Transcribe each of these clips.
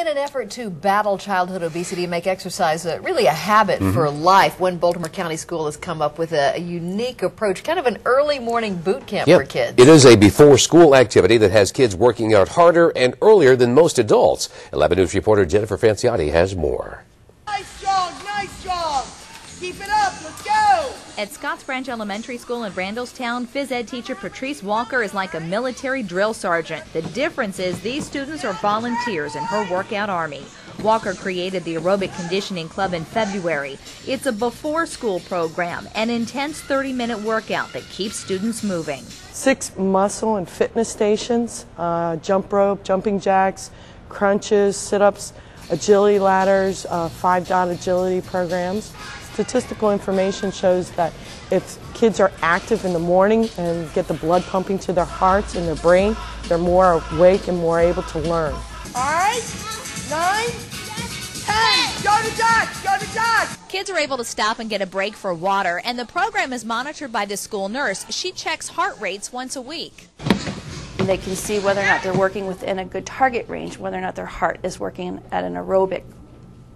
in an effort to battle childhood obesity and make exercise uh, really a habit mm -hmm. for life, one Baltimore County school has come up with a, a unique approach, kind of an early morning boot camp yep. for kids. It is a before school activity that has kids working out harder and earlier than most adults. 11 News reporter Jennifer Franciotti has more. At Scotts Branch Elementary School in Randallstown, phys ed teacher Patrice Walker is like a military drill sergeant. The difference is these students are volunteers in her workout army. Walker created the Aerobic Conditioning Club in February. It's a before school program, an intense 30 minute workout that keeps students moving. Six muscle and fitness stations, uh, jump rope, jumping jacks, crunches, sit ups, agility ladders, uh, five dot agility programs statistical information shows that if kids are active in the morning and get the blood pumping to their hearts and their brain, they're more awake and more able to learn. All right, nine, ten, go to Dodge, go to Dodge. Kids are able to stop and get a break for water, and the program is monitored by the school nurse. She checks heart rates once a week. They can see whether or not they're working within a good target range, whether or not their heart is working at an aerobic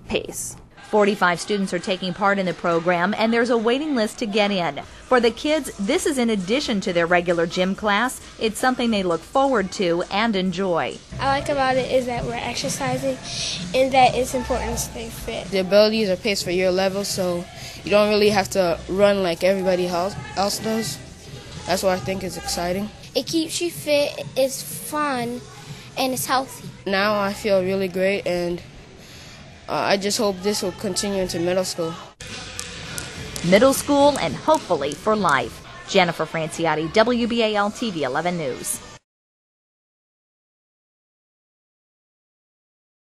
pace. 45 students are taking part in the program, and there's a waiting list to get in. For the kids, this is in addition to their regular gym class. It's something they look forward to and enjoy. I like about it is that we're exercising and that it's important to stay fit. The abilities are paced for your level, so you don't really have to run like everybody else does. That's what I think is exciting. It keeps you fit, it's fun, and it's healthy. Now I feel really great and uh, I just hope this will continue into middle school. Middle school and hopefully for life. Jennifer Franciotti, WBAL TV 11 News.